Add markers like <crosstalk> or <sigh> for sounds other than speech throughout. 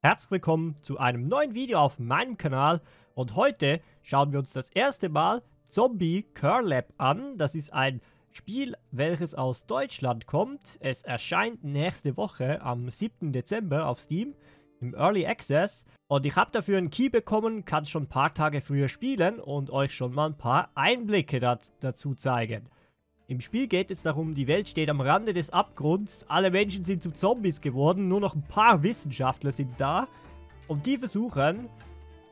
Herzlich willkommen zu einem neuen Video auf meinem Kanal und heute schauen wir uns das erste Mal Zombie Curl Lab an. Das ist ein Spiel, welches aus Deutschland kommt. Es erscheint nächste Woche am 7. Dezember auf Steam im Early Access und ich habe dafür einen Key bekommen, kann schon ein paar Tage früher spielen und euch schon mal ein paar Einblicke dazu zeigen. Im Spiel geht es darum, die Welt steht am Rande des Abgrunds, alle Menschen sind zu Zombies geworden, nur noch ein paar Wissenschaftler sind da und die versuchen,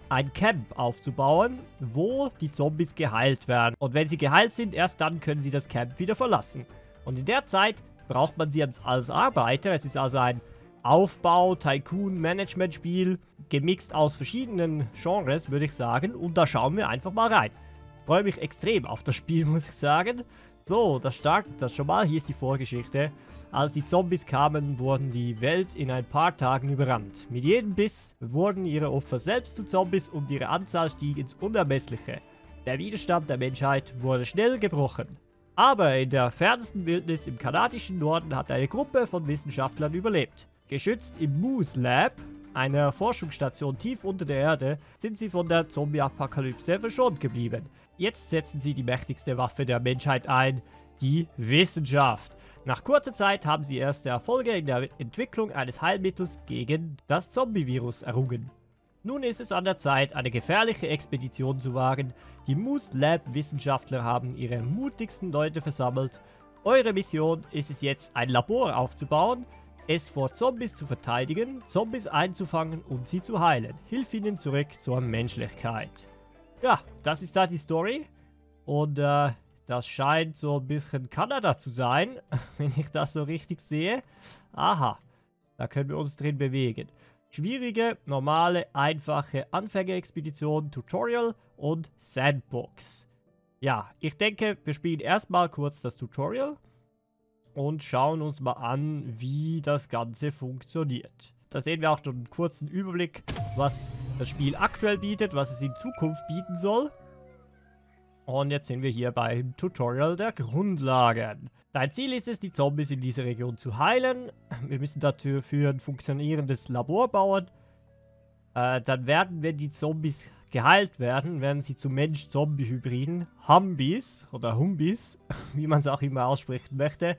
ein Camp aufzubauen, wo die Zombies geheilt werden. Und wenn sie geheilt sind, erst dann können sie das Camp wieder verlassen. Und in der Zeit braucht man sie als, Arbeiter. Es ist also ein Aufbau, Tycoon, Management-Spiel, gemixt aus verschiedenen Genres, würde ich sagen. Und da schauen wir einfach mal rein. Freue mich extrem auf das Spiel, <laughs> muss ich sagen. So, das startet das schon mal. Hier ist die Vorgeschichte. Als die Zombies kamen, wurden die Welt in ein paar Tagen überrannt. Mit jedem Biss wurden ihre Opfer selbst zu Zombies und ihre Anzahl stieg ins Unermessliche. Der Widerstand der Menschheit wurde schnell gebrochen. Aber in der fernsten Wildnis im kanadischen Norden hat eine Gruppe von Wissenschaftlern überlebt. Geschützt im Moose Lab, einer Forschungsstation tief unter der Erde, sind sie von der Zombie-Apokalypse verschont geblieben. Jetzt setzen sie die mächtigste Waffe der Menschheit ein, die Wissenschaft. Nach kurzer Zeit haben sie erste Erfolge in der Entwicklung eines Heilmittels gegen das Zombie-Virus errungen. Nun ist es an der Zeit, eine gefährliche Expedition zu wagen. Die Moose Lab Wissenschaftler haben ihre mutigsten Leute versammelt. Eure Mission ist es jetzt, ein Labor aufzubauen, es vor Zombies zu verteidigen, Zombies einzufangen und sie zu heilen. Hilf ihnen zurück zur Menschlichkeit. Ja, das ist da die Story. Und äh, das scheint so ein bisschen Kanada zu sein, <laughs> wenn ich das so richtig sehe. Aha, da können wir uns drin bewegen. Schwierige, normale, einfache Anfängerexpedition, Tutorial und Sandbox. Ja, ich denke, wir spielen erstmal kurz das Tutorial und schauen uns mal an, wie das Ganze funktioniert. Da sehen wir auch schon einen kurzen Überblick, was das Spiel aktuell bietet, was es in Zukunft bieten soll. Und jetzt sind wir hier beim Tutorial der Grundlagen. Dein Ziel ist es, die Zombies in dieser Region zu heilen. Wir müssen dafür für ein funktionierendes Labor bauen. Äh, dann werden, wenn die Zombies geheilt werden, werden sie zu Mensch-Zombie-Hybriden, Humbis oder Humbis, <laughs> wie man es auch immer aussprechen möchte.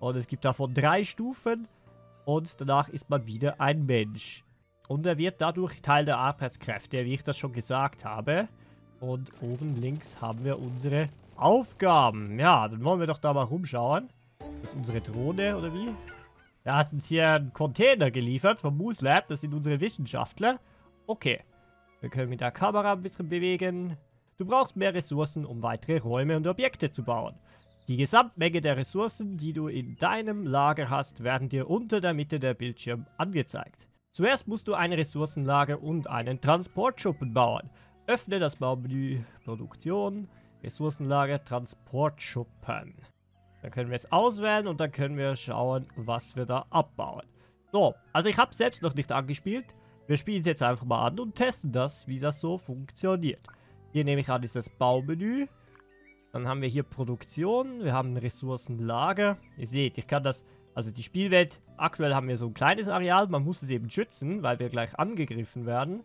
Und es gibt davon drei Stufen und danach ist man wieder ein Mensch. Und er wird dadurch Teil der Arbeitskräfte, wie ich das schon gesagt habe. Und oben links haben wir unsere Aufgaben. Ja, dann wollen wir doch da mal rumschauen. Das ist unsere Drohne, oder wie? Er hat uns hier einen Container geliefert vom Moose Lab. Das sind unsere Wissenschaftler. Okay. Wir können mit der Kamera ein bisschen bewegen. Du brauchst mehr Ressourcen, um weitere Räume und Objekte zu bauen. Die Gesamtmenge der Ressourcen, die du in deinem Lager hast, werden dir unter der Mitte der Bildschirm angezeigt. Zuerst musst du ein Ressourcenlager und einen Transportschuppen bauen. Öffne das Baumenü Produktion, Ressourcenlager, Transportschuppen. Dann können wir es auswählen und dann können wir schauen, was wir da abbauen. So, also ich habe es selbst noch nicht angespielt. Wir spielen es jetzt einfach mal an und testen das, wie das so funktioniert. Hier nehme ich an, ist das Baumenü. Dann haben wir hier Produktion, wir haben Ressourcenlager. Ihr seht, ich kann das, also die Spielwelt, aktuell haben wir so ein kleines Areal, man muss es eben schützen, weil wir gleich angegriffen werden.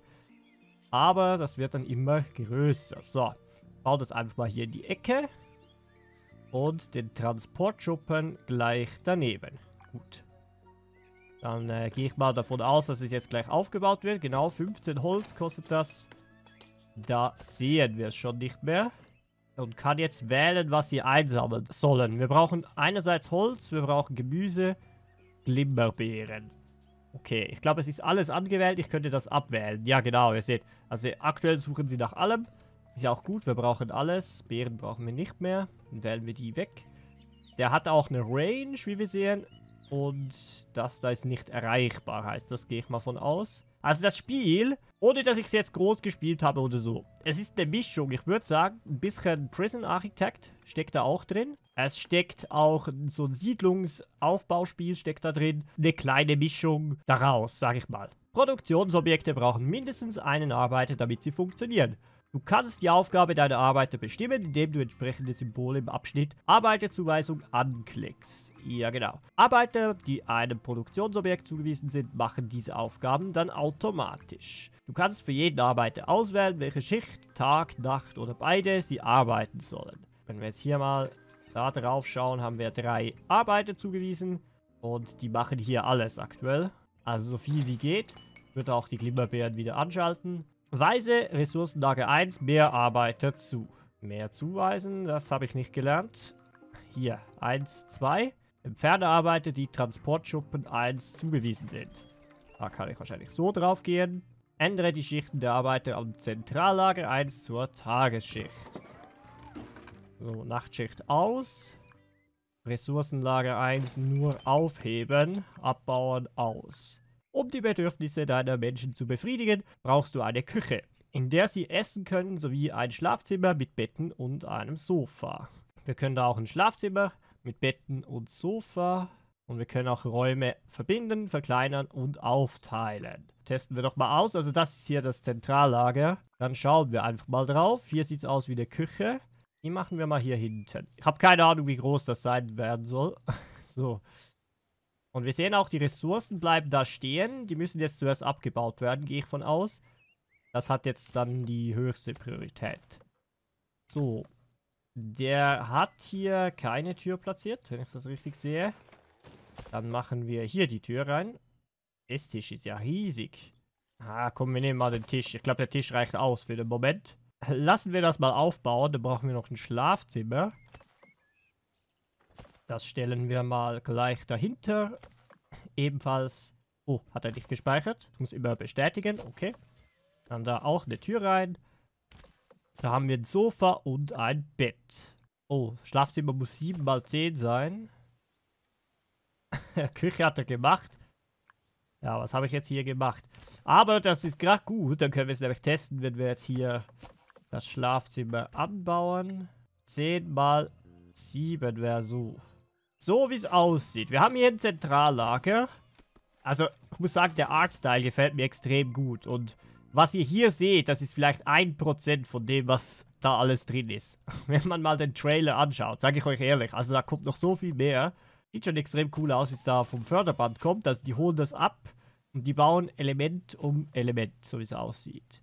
Aber das wird dann immer größer. So, baue das einfach mal hier in die Ecke. Und den Transportschuppen gleich daneben. Gut. Dann äh, gehe ich mal davon aus, dass es jetzt gleich aufgebaut wird. Genau, 15 Holz kostet das. Da sehen wir es schon nicht mehr und kann jetzt wählen, was sie einsammeln sollen. Wir brauchen einerseits Holz, wir brauchen Gemüse, Glimmerbeeren. Okay, ich glaube, es ist alles angewählt. Ich könnte das abwählen. Ja, genau, ihr seht. Also aktuell suchen sie nach allem. Ist ja auch gut, wir brauchen alles. Beeren brauchen wir nicht mehr. Dann wählen wir die weg. Der hat auch eine Range, wie wir sehen. Und das da ist nicht erreichbar, heißt das, gehe ich mal von aus. Also das Spiel, ohne dass ich es jetzt groß gespielt habe oder so, es ist eine Mischung. Ich würde sagen, ein bisschen Prison Architect steckt da auch drin. Es steckt auch so ein Siedlungsaufbauspiel steckt da drin. Eine kleine Mischung daraus, sage ich mal. Produktionsobjekte brauchen mindestens einen Arbeiter, damit sie funktionieren. Du kannst die Aufgabe deiner Arbeiter bestimmen, indem du entsprechende Symbole im Abschnitt Arbeiterzuweisung anklickst. Ja, genau. Arbeiter, die einem Produktionsobjekt zugewiesen sind, machen diese Aufgaben dann automatisch. Du kannst für jeden Arbeiter auswählen, welche Schicht, Tag, Nacht oder beide sie arbeiten sollen. Wenn wir jetzt hier mal da drauf schauen, haben wir drei Arbeiter zugewiesen und die machen hier alles aktuell. Also so viel wie geht. Ich würde auch die Glimmerbeeren wieder anschalten. Weise Ressourcenlage 1 mehr Arbeiter zu. Mehr zuweisen, das habe ich nicht gelernt. Hier, 1, 2. Entferne Arbeiter, die Transportschuppen 1 zugewiesen sind. Da kann ich wahrscheinlich so drauf gehen. Ändere die Schichten der Arbeiter am Zentrallager 1 zur Tagesschicht. So, Nachtschicht aus. Ressourcenlager 1 nur aufheben, abbauen aus. Um die Bedürfnisse deiner Menschen zu befriedigen, brauchst du eine Küche, in der sie essen können, sowie ein Schlafzimmer mit Betten und einem Sofa. Wir können da auch ein Schlafzimmer mit Betten und Sofa und wir können auch Räume verbinden, verkleinern und aufteilen. Testen wir doch mal aus. Also das ist hier das Zentrallager. Dann schauen wir einfach mal drauf. Hier sieht es aus wie eine Küche. Die machen wir mal hier hinten. Ich habe keine Ahnung, wie groß das sein werden soll. <laughs> so, und wir sehen auch, die Ressourcen bleiben da stehen. Die müssen jetzt zuerst abgebaut werden, gehe ich von aus. Das hat jetzt dann die höchste Priorität. So. Der hat hier keine Tür platziert, wenn ich das richtig sehe. Dann machen wir hier die Tür rein. Esstisch ist ja riesig. Ah, komm, wir nehmen mal den Tisch. Ich glaube, der Tisch reicht aus für den Moment. Lassen wir das mal aufbauen. Dann brauchen wir noch ein Schlafzimmer. Das stellen wir mal gleich dahinter. Ebenfalls... Oh, hat er nicht gespeichert? Ich muss immer bestätigen. Okay. Dann da auch eine Tür rein. Da haben wir ein Sofa und ein Bett. Oh, Schlafzimmer muss 7 mal 10 sein. <laughs> Küche hat er gemacht. Ja, was habe ich jetzt hier gemacht? Aber das ist gerade gut. Dann können wir es nämlich testen, wenn wir jetzt hier das Schlafzimmer anbauen. 10 mal 7 wäre so. So wie es aussieht. Wir haben hier ein Zentrallager. Also, ich muss sagen, der Artstyle gefällt mir extrem gut. Und was ihr hier seht, das ist vielleicht ein Prozent von dem, was da alles drin ist. <laughs> Wenn man mal den Trailer anschaut, sage ich euch ehrlich. Also, da kommt noch so viel mehr. Sieht schon extrem cool aus, wie es da vom Förderband kommt. Also, die holen das ab und die bauen Element um Element, so wie es aussieht.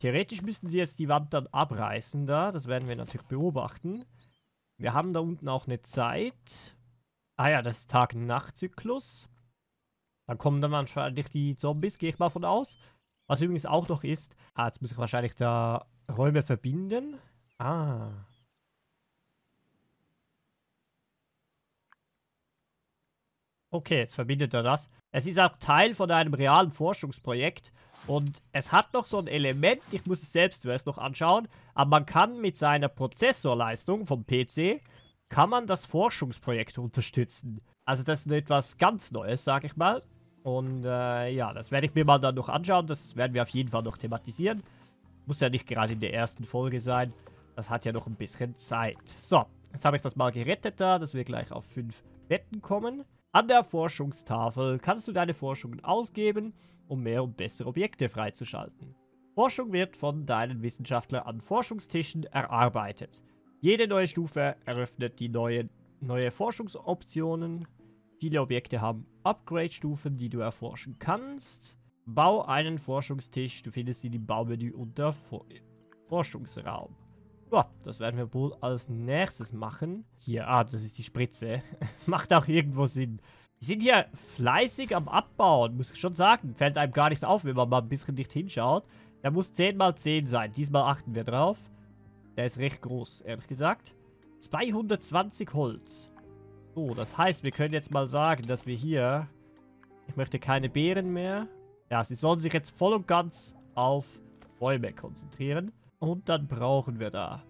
Theoretisch müssten sie jetzt die Wand dann abreißen da. Das werden wir natürlich beobachten. Wir haben da unten auch eine Zeit. Ah ja, das ist Tag-Nacht-Zyklus. Dann kommen dann wahrscheinlich die Zombies, gehe ich mal von aus. Was übrigens auch noch ist, ah, jetzt muss ich wahrscheinlich da Räume verbinden. Ah. Okay, jetzt verbindet er das. Es ist auch Teil von einem realen Forschungsprojekt und es hat noch so ein Element, ich muss es selbst zuerst noch anschauen, aber man kann mit seiner Prozessorleistung vom PC kann man das Forschungsprojekt unterstützen. Also das ist etwas ganz Neues, sag ich mal. Und äh, ja, das werde ich mir mal dann noch anschauen. Das werden wir auf jeden Fall noch thematisieren. Muss ja nicht gerade in der ersten Folge sein. Das hat ja noch ein bisschen Zeit. So, jetzt habe ich das mal gerettet da, dass wir gleich auf fünf Betten kommen. An der Forschungstafel kannst du deine Forschungen ausgeben, um mehr und bessere Objekte freizuschalten. Forschung wird von deinen Wissenschaftlern an Forschungstischen erarbeitet. Jede neue Stufe eröffnet die neue, neue Forschungsoptionen. Viele Objekte haben Upgrade-Stufen, die du erforschen kannst. Bau einen Forschungstisch. Du findest ihn im Baumenü unter For Forschungsraum. Ja, das werden wir wohl als nächstes machen. Hier, ah, das ist die Spritze. <laughs> Macht auch irgendwo Sinn. Die sind hier fleißig am Abbauen, muss ich schon sagen. Fällt einem gar nicht auf, wenn man mal ein bisschen nicht hinschaut. Der muss 10 mal 10 sein. Diesmal achten wir drauf. Der ist recht groß, ehrlich gesagt. 220 Holz. So, das heißt, wir können jetzt mal sagen, dass wir hier... Ich möchte keine Beeren mehr. Ja, sie sollen sich jetzt voll und ganz auf Bäume konzentrieren. Und dann brauchen wir da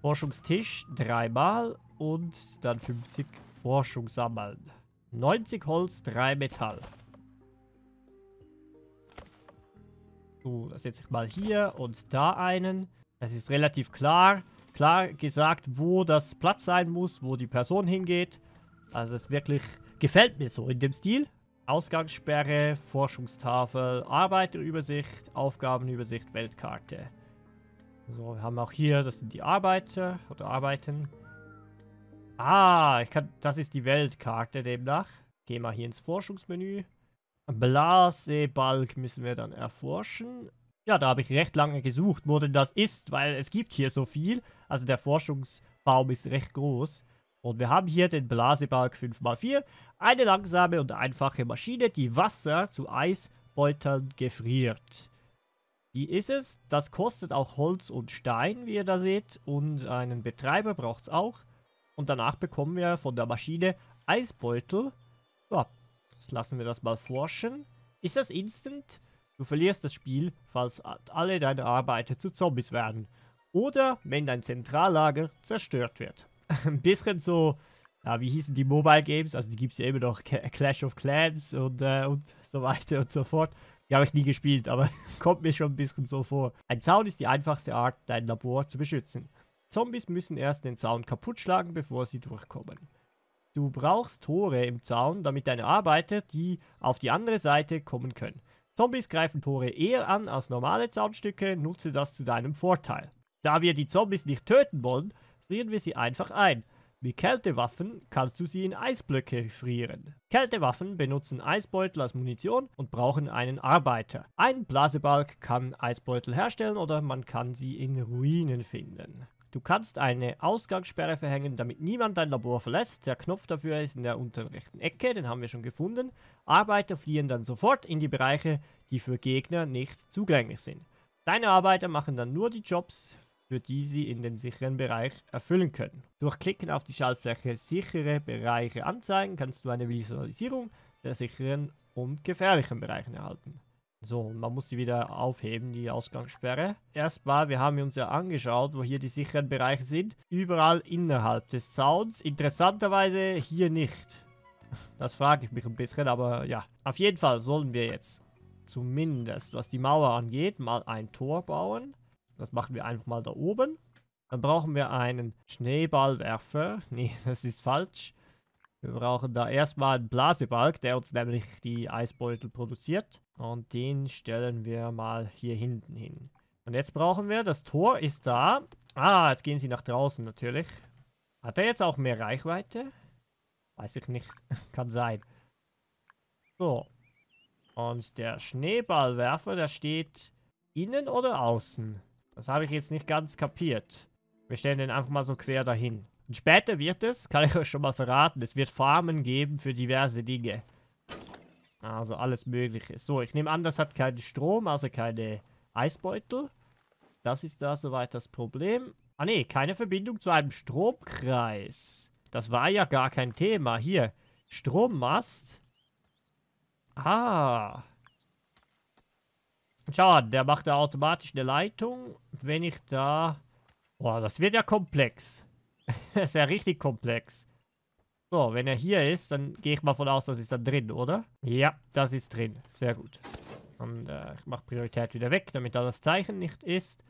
Forschungstisch dreimal und dann 50 Forschung sammeln. 90 Holz, 3 Metall. So, das setze ich mal hier und da einen. Es ist relativ klar, klar gesagt, wo das Platz sein muss, wo die Person hingeht. Also das wirklich gefällt mir so in dem Stil. So, wir haben auch hier, das sind die Arbeiter oder Arbeiten. Ah, ich kann, das ist die Weltkarte demnach. Gehen wir hier ins Forschungsmenü. Blasebalg müssen wir dann erforschen. Ja, da habe ich recht lange gesucht, wo denn das ist, weil es gibt hier so viel. Also der Forschungsbaum ist recht groß. Und wir haben hier den Blasebalg 5x4. Eine langsame und einfache Maschine, die Wasser zu Eisbeutern gefriert. Die ist es. Das kostet auch Holz und Stein, wie ihr da seht. Und einen Betreiber braucht es auch. Und danach bekommen wir von der Maschine Eisbeutel. Ja, jetzt lassen wir das mal forschen. Ist das instant? Du verlierst das Spiel, falls alle deine Arbeiter zu Zombies werden. Oder wenn dein Zentrallager zerstört wird. <laughs> Ein bisschen so, ja, wie hießen die Mobile Games? Also die gibt es ja immer noch, Clash of Clans und, äh, und so weiter und so fort. Die habe ich nie gespielt, aber <laughs> kommt mir schon ein bisschen so vor. Ein Zaun ist die einfachste Art, dein Labor zu beschützen. Zombies müssen erst den Zaun kaputt schlagen, bevor sie durchkommen. Du brauchst Tore im Zaun, damit deine Arbeiter, die auf die andere Seite kommen können. Zombies greifen Tore eher an als normale Zaunstücke, nutze das zu deinem Vorteil. Da wir die Zombies nicht töten wollen, frieren wir sie einfach ein. Mit Kältewaffen kannst du sie in Eisblöcke frieren. Kältewaffen benutzen Eisbeutel als Munition und brauchen einen Arbeiter. Ein Blasebalg kann Eisbeutel herstellen oder man kann sie in Ruinen finden. Du kannst eine Ausgangssperre verhängen, damit niemand dein Labor verlässt. Der Knopf dafür ist in der unteren rechten Ecke, den haben wir schon gefunden. Arbeiter fliehen dann sofort in die Bereiche, die für Gegner nicht zugänglich sind. Deine Arbeiter machen dann nur die Jobs, für die sie in den sicheren Bereich erfüllen können. Durch Klicken auf die Schaltfläche sichere Bereiche anzeigen, kannst du eine Visualisierung der sicheren und gefährlichen Bereichen erhalten. So, man muss sie wieder aufheben, die Ausgangssperre. Erstmal, wir haben uns ja angeschaut, wo hier die sicheren Bereiche sind. Überall innerhalb des Zauns. Interessanterweise hier nicht. Das frage ich mich ein bisschen, aber ja. Auf jeden Fall sollen wir jetzt zumindest, was die Mauer angeht, mal ein Tor bauen. Das machen wir einfach mal da oben. Dann brauchen wir einen Schneeballwerfer. <laughs> Nee, das ist falsch. Wir brauchen da erstmal einen Blasebalg, der uns nämlich die Eisbeutel produziert. Und den stellen wir mal hier hinten hin. Und jetzt brauchen wir, das Tor ist da. Ah, jetzt gehen sie nach draußen natürlich. Hat er jetzt auch mehr Reichweite? Weiß ich nicht. <laughs> Kann sein. So. Und der Schneeballwerfer, der steht innen oder außen? Das habe ich jetzt nicht ganz kapiert. Wir stellen den einfach mal so quer dahin. Und später wird es, kann ich euch schon mal verraten, es wird Farmen geben für diverse Dinge. Also alles mögliche. So, ich nehme an, das hat keinen Strom, also keine Eisbeutel. Das ist da soweit das Problem. Ah ne, keine Verbindung zu einem Stromkreis. Das war ja gar kein Thema. Hier, Strommast. Ah. Schau der macht da automatisch eine Leitung. Wenn ich da... Boah, das wird ja komplex. <laughs> das ist ja richtig komplex. So, wenn er hier ist, dann gehe ich mal von aus, das ist dann drin, oder? Ja, das ist drin. Sehr gut. Und äh, ich mache Priorität wieder weg, damit da das Zeichen nicht ist.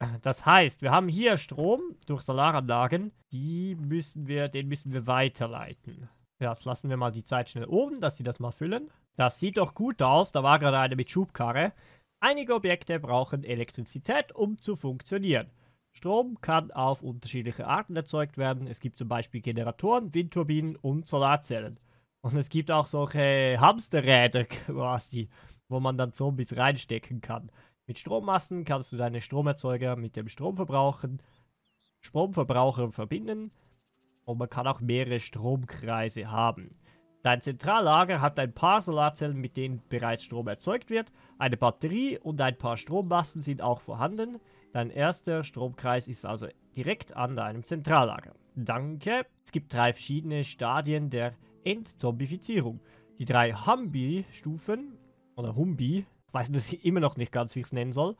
<clears throat> Das heißt, wir haben hier Strom durch Solaranlagen. Die müssen wir, den müssen wir weiterleiten. Ja, jetzt lassen wir mal die Zeit schnell oben, dass sie das mal füllen. Das sieht doch gut aus. Da war gerade eine mit Schubkarre. Einige Objekte brauchen Elektrizität, um zu funktionieren. Strom kann auf unterschiedliche Arten erzeugt werden. Es gibt zum Beispiel Generatoren, Windturbinen und Solarzellen. Und es gibt auch solche Hamsterräder <laughs> quasi, wo man dann Zombies reinstecken kann. Mit Strommassen kannst du deine Stromerzeuger mit dem Stromverbraucher, Stromverbraucher verbinden und man kann auch mehrere Stromkreise haben. Dein Zentrallager hat ein paar Solarzellen, mit denen bereits Strom erzeugt wird. Eine Batterie und ein paar Strommasten sind auch vorhanden. Dein erster Stromkreis ist also direkt an deinem Zentrallager. Danke. Es gibt drei verschiedene Stadien der Entzombifizierung. Die drei Humbi-Stufen, oder Humbi, ich weiß das immer noch nicht ganz, wie ich es nennen soll,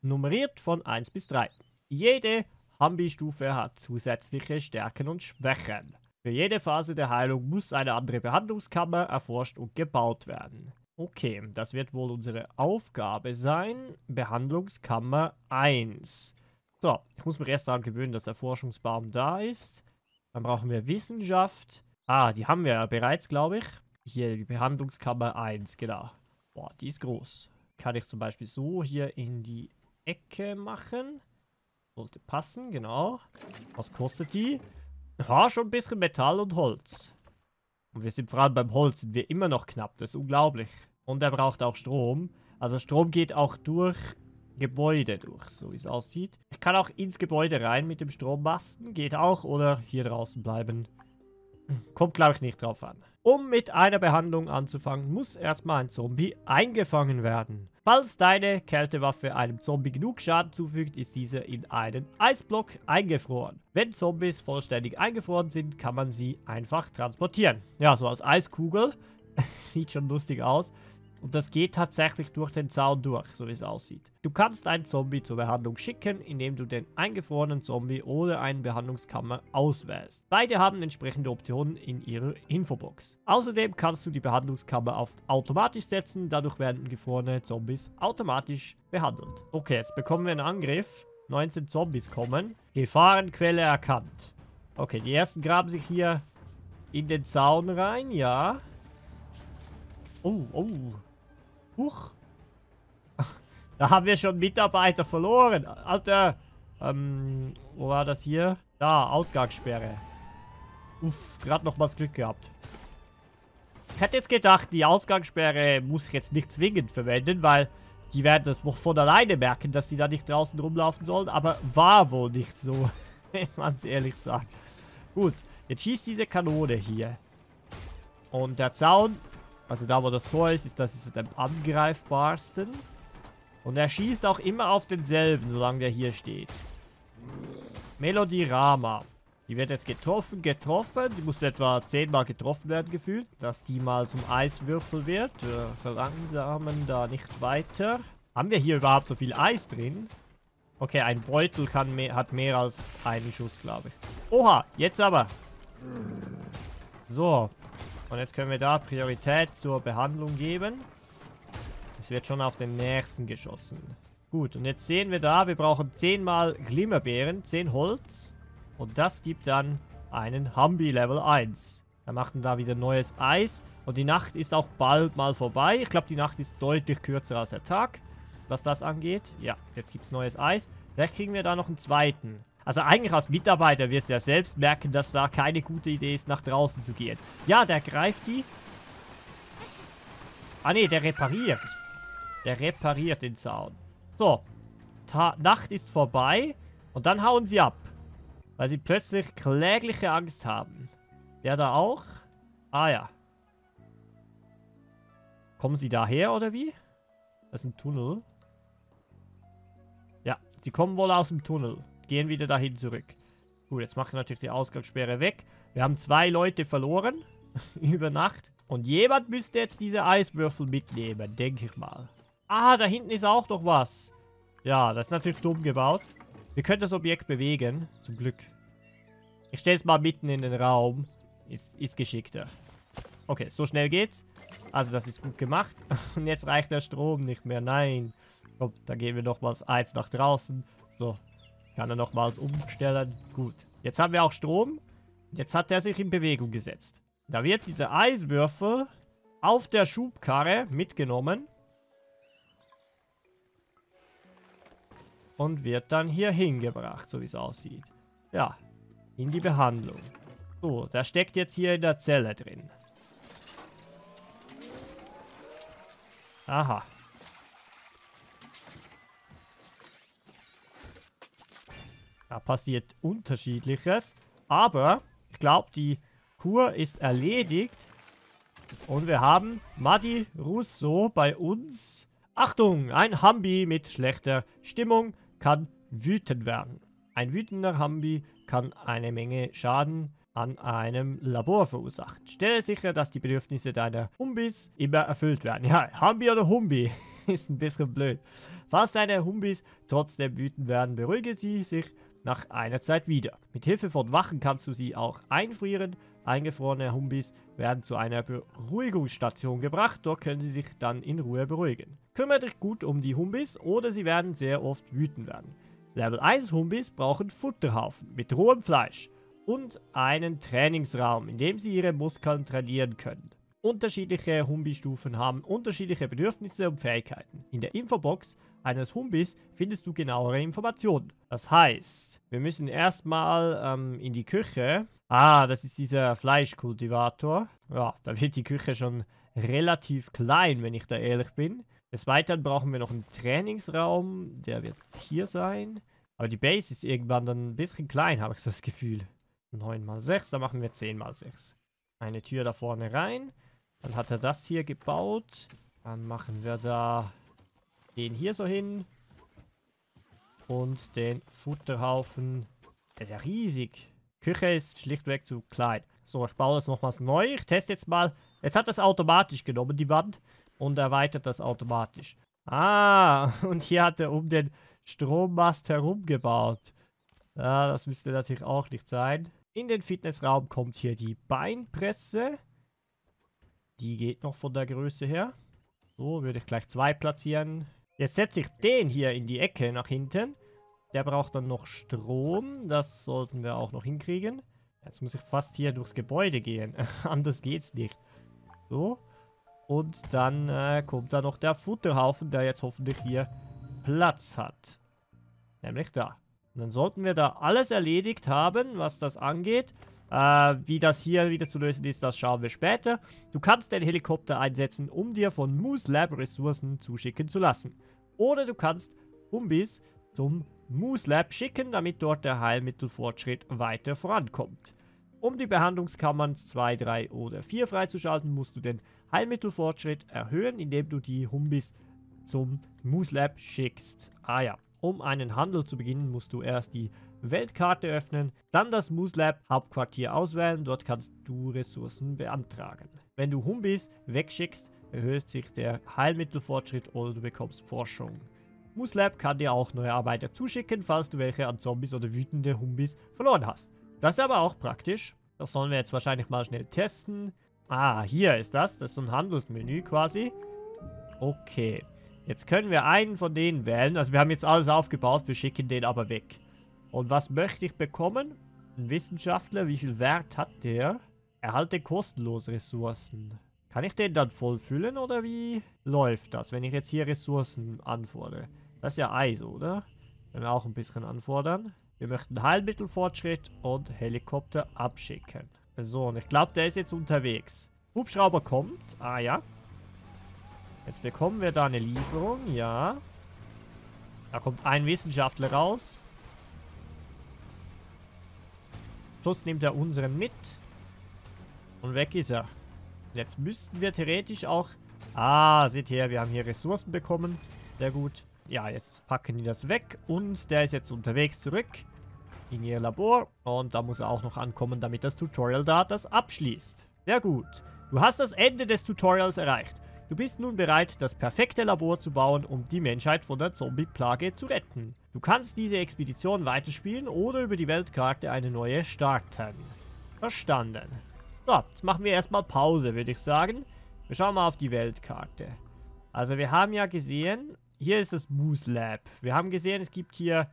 nummeriert von 1 bis 3. Jede Humbi-Stufe hat zusätzliche Stärken und Schwächen. Für jede Phase der Heilung muss eine andere Behandlungskammer erforscht und gebaut werden. Okay, das wird wohl unsere Aufgabe sein. Behandlungskammer 1. So, ich muss mich erst daran gewöhnen, dass der Forschungsbaum da ist. Dann brauchen wir Wissenschaft. Ah, die haben wir ja bereits, glaube ich. Hier die Behandlungskammer 1, genau. Boah, die ist groß. Kann ich zum Beispiel so hier in die Ecke machen. Sollte passen, genau. Was kostet die? Ja, schon ein bisschen Metall und Holz. Und wir sind vor allem beim Holz, sind wir immer noch knapp. Das ist unglaublich. Und er braucht auch Strom. Also Strom geht auch durch Gebäude durch, so wie es aussieht. Ich kann auch ins Gebäude rein mit dem Strommasten. Geht auch. Oder hier draußen bleiben. Kommt, glaube ich, nicht drauf an. Um mit einer Behandlung anzufangen, muss erstmal ein Zombie eingefangen werden. Falls deine Kältewaffe einem Zombie genug Schaden zufügt, ist dieser in einen Eisblock eingefroren. Wenn Zombies vollständig eingefroren sind, kann man sie einfach transportieren. Ja, so als Eiskugel. <laughs> Sieht schon lustig aus. Und das geht tatsächlich durch den Zaun durch, so wie es aussieht. Du kannst einen Zombie zur Behandlung schicken, indem du den eingefrorenen Zombie oder einen Behandlungskammer auswählst. Beide haben entsprechende Optionen in ihrer Infobox. Außerdem kannst du die Behandlungskammer auf automatisch setzen, dadurch werden gefrorene Zombies automatisch behandelt. Okay, jetzt bekommen wir einen Angriff. 19 Zombies kommen. Gefahrenquelle erkannt. Okay, die ersten graben sich hier in den Zaun rein, ja. Oh, oh. Huch. <laughs> Da haben wir schon Mitarbeiter verloren. Alter. Ähm, wo war das hier? Da, Ausgangssperre. Uff, gerade nochmals Glück gehabt. Ich hätte jetzt gedacht, die Ausgangssperre muss ich jetzt nicht zwingend verwenden, weil die werden das noch von alleine merken, dass sie da nicht draußen rumlaufen sollen. Aber war wohl nicht so, <laughs> wenn man es ehrlich sagt. Gut, jetzt schießt diese Kanone hier. Und der Zaun also da, wo das Tor ist, ist das ist am angreifbarsten. Und er schießt auch immer auf denselben, solange der hier steht. Melodie Rama. Die wird jetzt getroffen, getroffen. Die muss etwa zehnmal getroffen werden gefühlt. Dass die mal zum Eiswürfel wird. Wir verlangsamen da nicht weiter. Haben wir hier überhaupt so viel Eis drin? Okay, ein Beutel kann mehr, hat mehr als einen Schuss, glaube ich. Oha, jetzt aber. So, und jetzt können wir da Priorität zur Behandlung geben. Es wird schon auf den nächsten geschossen. Gut, und jetzt sehen wir da, wir brauchen 10 mal Glimmerbeeren, 10 Holz. Und das gibt dann einen Humby Level 1. Wir machen da wieder neues Eis. Und die Nacht ist auch bald mal vorbei. Ich glaube, die Nacht ist deutlich kürzer als der Tag, was das angeht. Ja, jetzt gibt es neues Eis. Vielleicht kriegen wir da noch einen zweiten. Also eigentlich als Mitarbeiter wirst du ja selbst merken, dass da keine gute Idee ist, nach draußen zu gehen. Ja, der greift die. Ah ne, der repariert. Der repariert den Zaun. So. Ta Nacht ist vorbei. Und dann hauen sie ab. Weil sie plötzlich klägliche Angst haben. Der da auch? Ah ja. Kommen sie daher oder wie? Das ist ein Tunnel. Ja, sie kommen wohl aus dem Tunnel gehen wieder dahin zurück. Gut, jetzt wir natürlich die Ausgangssperre weg. Wir haben zwei Leute verloren <laughs> über Nacht. Und jemand müsste jetzt diese Eiswürfel mitnehmen, denke ich mal. Ah, da hinten ist auch noch was. Ja, das ist natürlich dumm gebaut. Wir können das Objekt bewegen, zum Glück. Ich stelle es mal mitten in den Raum. Ist, ist geschickter. Okay, so schnell geht's. Also das ist gut gemacht. <laughs> Und jetzt reicht der Strom nicht mehr. Nein. Komm, da gehen wir nochmals eins nach draußen. So, kann er nochmals umstellen. Gut. Jetzt haben wir auch Strom. Jetzt hat er sich in Bewegung gesetzt. Da wird dieser Eiswürfel auf der Schubkarre mitgenommen. Und wird dann hier hingebracht, so wie es aussieht. Ja, in die Behandlung. So, der steckt jetzt hier in der Zelle drin. Aha. Da passiert unterschiedliches. Aber ich glaube, die Kur ist erledigt. Und wir haben Madi Russo bei uns. Achtung, ein Hambi mit schlechter Stimmung kann wütend werden. Ein wütender Hambi kann eine Menge Schaden an einem Labor verursachen. Stelle sicher, dass die Bedürfnisse deiner Humbis immer erfüllt werden. Ja, Hambi oder Humbi <laughs> ist ein bisschen blöd. Falls deine Humbis trotzdem wütend werden, beruhige sie sich nach einer Zeit wieder. Mit Hilfe von Wachen kannst du sie auch einfrieren. Eingefrorene Humbis werden zu einer Beruhigungsstation gebracht. Dort können sie sich dann in Ruhe beruhigen. Kümmere dich gut um die Humbis oder sie werden sehr oft wütend werden. Level 1 Humbis brauchen Futterhaufen mit rohem Fleisch und einen Trainingsraum, in dem sie ihre Muskeln trainieren können. Unterschiedliche Humbi-Stufen haben unterschiedliche Bedürfnisse und Fähigkeiten. In der Infobox eines Humbis findest du genauere Informationen. Das heißt, wir müssen erstmal ähm, in die Küche. Ah, das ist dieser Fleischkultivator. Ja, da wird die Küche schon relativ klein, wenn ich da ehrlich bin. Des Weiteren brauchen wir noch einen Trainingsraum. Der wird hier sein. Aber die Base ist irgendwann dann ein bisschen klein, habe ich so das Gefühl. 9 mal 6, dann machen wir 10 mal 6. Eine Tür da vorne rein. Dann hat er das hier gebaut. Dann machen wir da den hier so hin. Und den Futterhaufen. Der ist ja riesig. Küche ist schlichtweg zu klein. So, ich baue das nochmals neu. Ich teste jetzt mal. Jetzt hat das automatisch genommen, die Wand. Und erweitert das automatisch. Ah, <laughs> und hier hat er um den Strommast herumgebaut. Ja, das müsste natürlich auch nicht sein. In den Fitnessraum kommt hier die Beinpresse. Die geht noch von der Größe her. So, würde ich gleich zwei platzieren. Jetzt setze ich den hier in die Ecke nach hinten. Der braucht dann noch Strom. Das sollten wir auch noch hinkriegen. Jetzt muss ich fast hier durchs Gebäude gehen. <laughs> Anders geht's nicht. So. Und dann äh, kommt da noch der Futterhaufen, der jetzt hoffentlich hier Platz hat. Nämlich da. Und dann sollten wir da alles erledigt haben, was das angeht. Äh, wie das hier wieder zu lösen ist, das schauen wir später. Du kannst den Helikopter einsetzen, um dir von Moose Lab Ressourcen zuschicken zu lassen. Oder du kannst Umbis zum Moose Lab schicken, damit dort der Heilmittelfortschritt weiter vorankommt. Um die Behandlungskammern 2, 3 oder 4 freizuschalten, musst du den Heilmittelfortschritt erhöhen, indem du die Humbis zum Moose Lab schickst. Ah ja. Um einen Handel zu beginnen, musst du erst die Weltkarte öffnen, dann das Moose Lab Hauptquartier auswählen, dort kannst du Ressourcen beantragen. Wenn du Humbis wegschickst, erhöht sich der Heilmittelfortschritt oder du bekommst Forschung. Moose Lab kann dir auch neue Arbeiter zuschicken, falls du welche an Zombies oder wütende Humbis verloren hast. Das ist aber auch praktisch. Das sollen wir jetzt wahrscheinlich mal schnell testen. Ah, hier ist das. Das ist so ein Handelsmenü quasi. Okay. Jetzt können wir einen von denen wählen. Also wir haben jetzt alles aufgebaut, wir schicken den aber weg. Und was möchte ich bekommen? Ein Wissenschaftler, wie viel Wert hat der? Erhalte kostenlose Ressourcen. Kann ich den dann voll füllen oder wie läuft das, wenn ich jetzt hier Ressourcen anfordere? Das ist ja Eis, oder? Können wir auch ein bisschen anfordern. Wir möchten Heilmittelfortschritt und Helikopter abschicken. So, und ich glaube, der ist jetzt unterwegs. Hubschrauber kommt. Ah ja. Jetzt bekommen wir da eine Lieferung, ja. Da kommt ein Wissenschaftler raus. Plus nimmt er unseren mit. Und weg ist er. Jetzt müssten wir theoretisch auch... Ah, seht her, wir haben hier Ressourcen bekommen. Sehr gut. Ja, jetzt packen die das weg. Und der ist jetzt unterwegs zurück in ihr Labor. Und da muss er auch noch ankommen, damit das Tutorial da das abschließt. Sehr gut. Du hast das Ende des Tutorials erreicht. Du bist nun bereit, das perfekte Labor zu bauen, um die Menschheit von der Zombie-Plage zu retten. Du kannst diese Expedition weiterspielen oder über die Weltkarte eine neue starten. Verstanden. So, jetzt machen wir erstmal Pause, würde ich sagen. Wir schauen mal auf die Weltkarte. Also wir haben ja gesehen, hier ist das Moose Lab. Wir haben gesehen, es gibt hier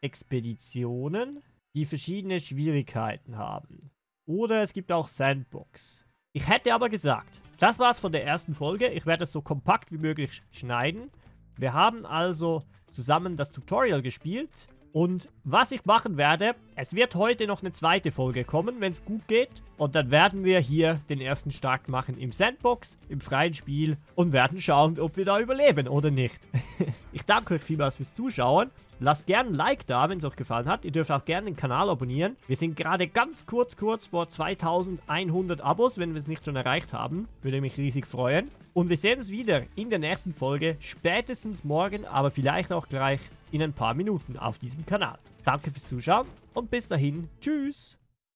Expeditionen, die verschiedene Schwierigkeiten haben. Oder es gibt auch Sandbox. Ich hätte aber gesagt, das war's von der ersten Folge. Ich werde es so kompakt wie möglich schneiden. Wir haben also zusammen das Tutorial gespielt. Und was ich machen werde, es wird heute noch eine zweite Folge kommen, wenn es gut geht. Und dann werden wir hier den ersten Start machen im Sandbox, im freien Spiel und werden schauen, ob wir da überleben oder nicht. <laughs> ich danke euch vielmals fürs Zuschauen. Lasst gerne ein Like da, wenn es euch gefallen hat. Ihr dürft auch gerne den Kanal abonnieren. Wir sind gerade ganz kurz, kurz vor 2100 Abos, wenn wir es nicht schon erreicht haben. Würde mich riesig freuen. Und wir sehen uns wieder in der nächsten Folge, spätestens morgen, aber vielleicht auch gleich in ein paar Minuten auf diesem Kanal. Danke fürs Zuschauen und bis dahin, tschüss!